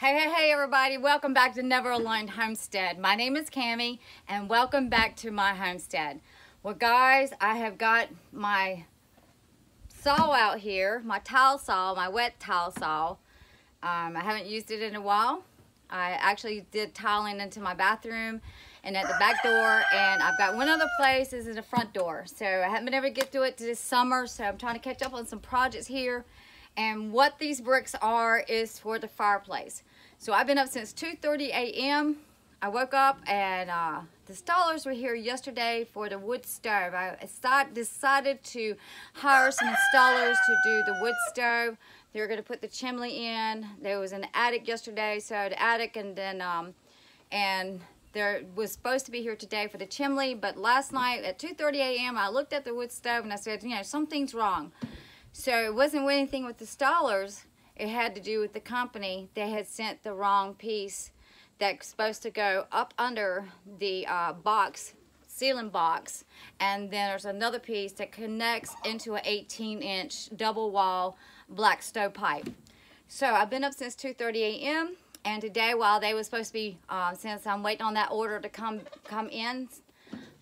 Hey, hey, hey, everybody. Welcome back to Never Alone Homestead. My name is Cami, and welcome back to my homestead. Well, guys, I have got my saw out here, my tile saw, my wet tile saw. Um, I haven't used it in a while. I actually did tiling into my bathroom and at the back door, and I've got one other place is in the front door. So I haven't been able to get to it this summer, so I'm trying to catch up on some projects here. And what these bricks are is for the fireplace. So I've been up since 2.30 a.m. I woke up and uh, the installers were here yesterday for the wood stove. I decided to hire some installers to do the wood stove. They were going to put the chimney in. There was an attic yesterday, so the attic and then, um, and there was supposed to be here today for the chimney, but last night at 2.30 a.m. I looked at the wood stove and I said, you know, something's wrong. So it wasn't anything with the installers it had to do with the company. They had sent the wrong piece that's supposed to go up under the uh, box, ceiling box, and then there's another piece that connects into an 18 inch double wall black stove pipe. So I've been up since 2.30 a.m. and today while they were supposed to be, uh, since I'm waiting on that order to come, come in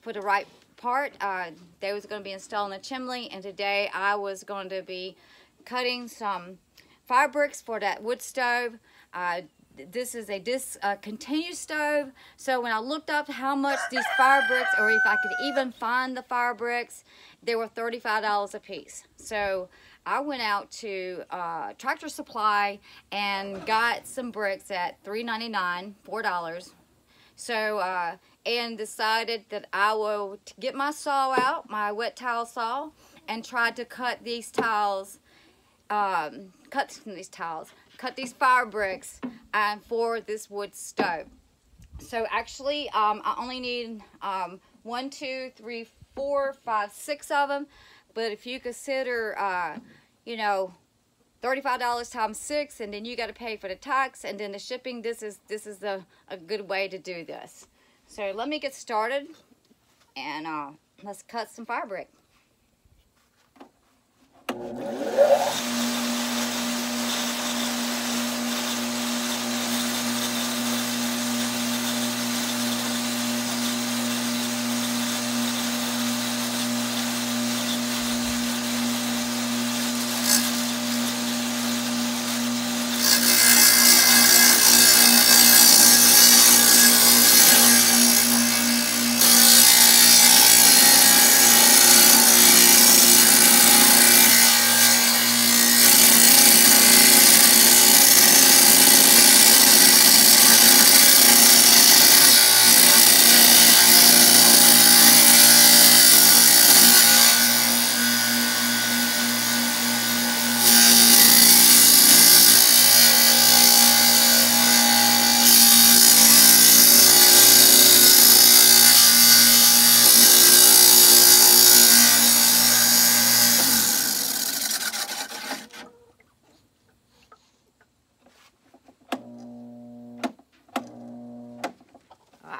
for the right part, uh, they was going to be installing the chimney and today I was going to be cutting some fire bricks for that wood stove. Uh, this is a discontinued uh, stove. So when I looked up how much these fire bricks, or if I could even find the fire bricks, they were $35 a piece. So I went out to uh, Tractor Supply and got some bricks at $3.99, $4. So, uh, and decided that I will get my saw out, my wet tile saw, and try to cut these tiles um, cut these tiles, cut these fire bricks and for this wood stove. So actually, um, I only need um, one, two, three, four, five, six of them. But if you consider, uh, you know, $35 times six, and then you got to pay for the tax and then the shipping, this is, this is a, a good way to do this. So let me get started and uh, let's cut some fire brick.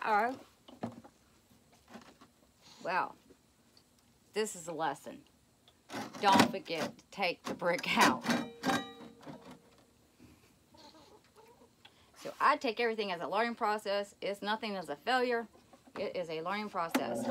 Uh-oh. Well, this is a lesson. Don't forget to take the brick out. So I take everything as a learning process. It's nothing as a failure. It is a learning process.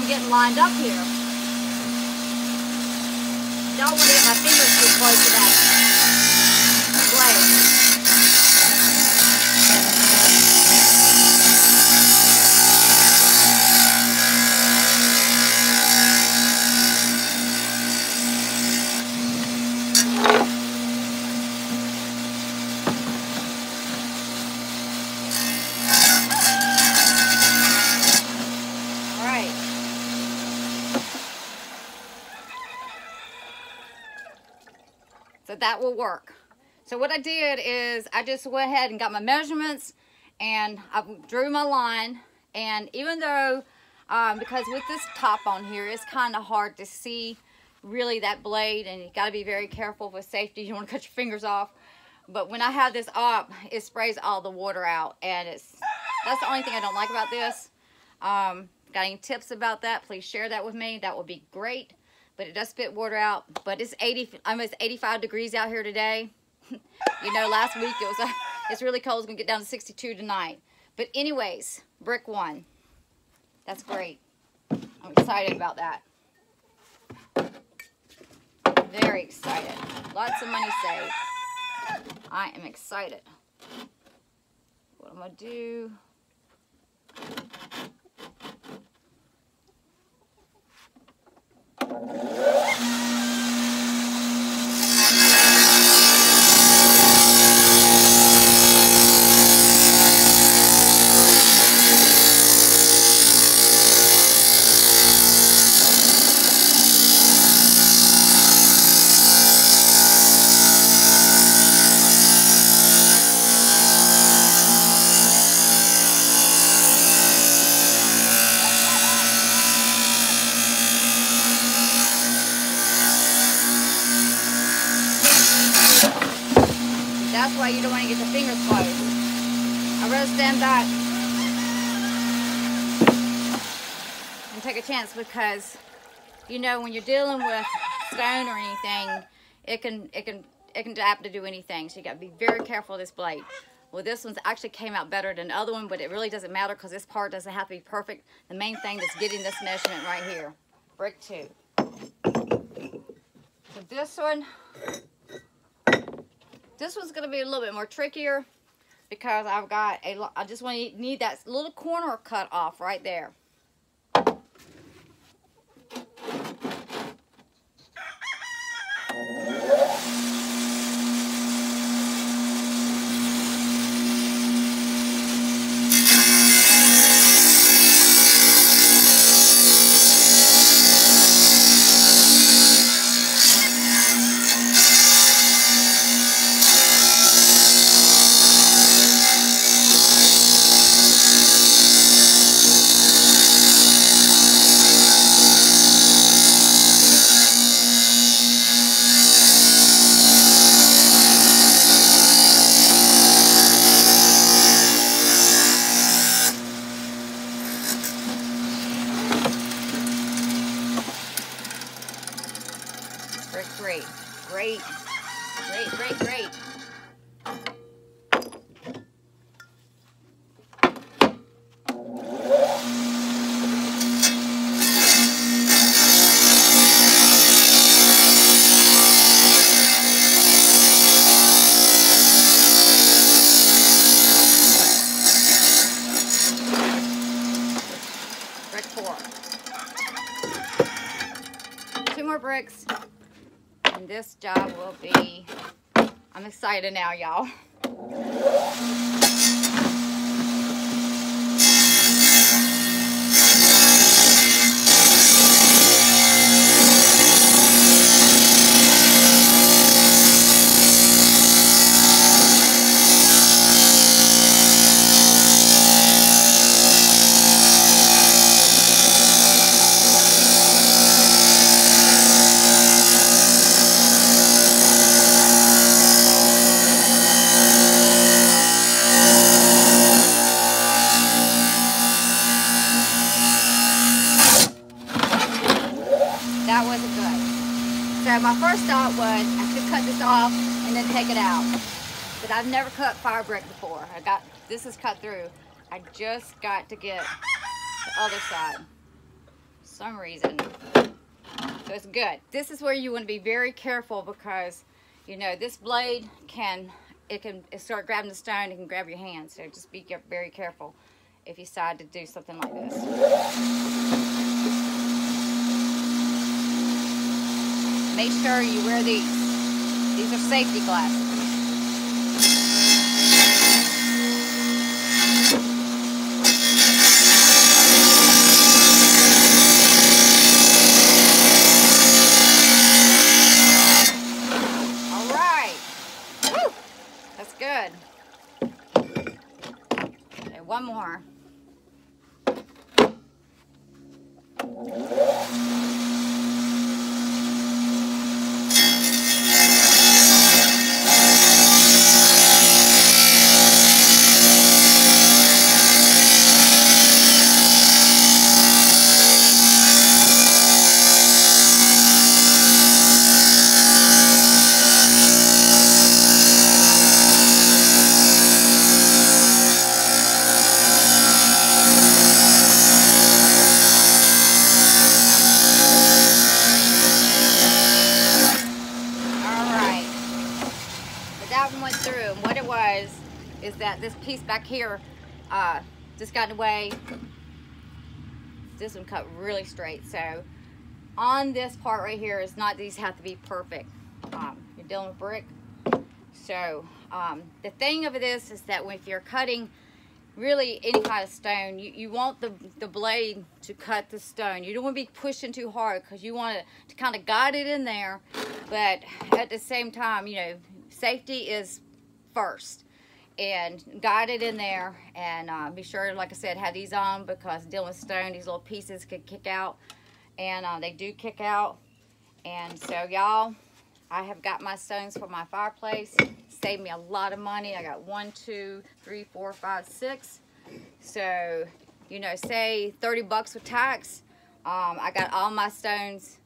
Lined up here. Don't want to get my fingers too close to that blade. So that will work. So what I did is I just went ahead and got my measurements and I drew my line. And even though, um, because with this top on here, it's kind of hard to see really that blade and you got to be very careful with safety. You don't want to cut your fingers off. But when I have this up, it sprays all the water out and it's, that's the only thing I don't like about this. Um, got any tips about that, please share that with me. That would be great but it does spit water out. But it's 80, almost 85 degrees out here today. you know, last week it was, uh, it's really cold. It's going to get down to 62 tonight. But anyways, brick one. That's great. I'm excited about that. Very excited. Lots of money saved. I am excited. What am I'm going to do... That's why you don't want to get your fingers close. I'd rather stand back and take a chance because you know when you're dealing with stone or anything, it can it can it can adapt to do anything. So you got to be very careful with this blade. Well, this one's actually came out better than the other one, but it really doesn't matter because this part doesn't have to be perfect. The main thing is getting this measurement right here. Brick two. So this one, this one's going to be a little bit more trickier because I've got a, I just want to need that little corner cut off right there. great, great, great, great, great. Brick four. Two more bricks and this job will be, Excited now, y'all. that wasn't good. So my first thought was I should cut this off and then take it out. But I've never cut fire brick before. I got, this is cut through. I just got to get the other side. So some reason. So it's good. This is where you want to be very careful because, you know, this blade can, it can start grabbing the stone, it can grab your hand. So just be very careful if you decide to do something like this. Make sure you wear these. These are safety glasses. one more. Is that this piece back here uh, just got in the way. This one cut really straight. So on this part right here is not these have to be perfect. Um, you're dealing with brick. So um, the thing of this is that if you're cutting really any kind of stone, you, you want the, the blade to cut the stone. You don't want to be pushing too hard because you want to kind of guide it in there. But at the same time, you know, safety is first. And got it in there and uh, be sure like I said have these on because dealing with stone these little pieces could kick out. And uh, they do kick out. And so y'all I have got my stones for my fireplace. Saved me a lot of money. I got one two three four five six. So you know say 30 bucks with tax um, I got all my stones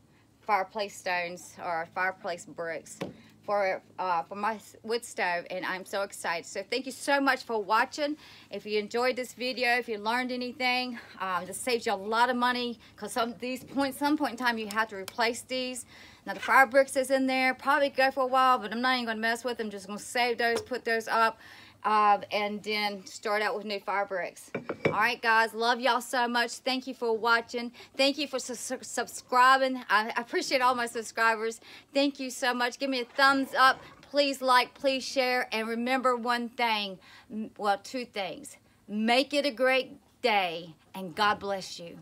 fireplace stones or fireplace bricks for uh, for my wood stove and I'm so excited. So thank you so much for watching. If you enjoyed this video if you learned anything um, this saves you a lot of money because some these points some point in time you have to replace these now the fire bricks is in there probably go for a while but I'm not even gonna mess with them just gonna save those put those up uh, and then start out with new fire bricks. All right, guys, love y'all so much. Thank you for watching. Thank you for su subscribing. I appreciate all my subscribers. Thank you so much. Give me a thumbs up. Please like, please share, and remember one thing, well, two things. Make it a great day, and God bless you.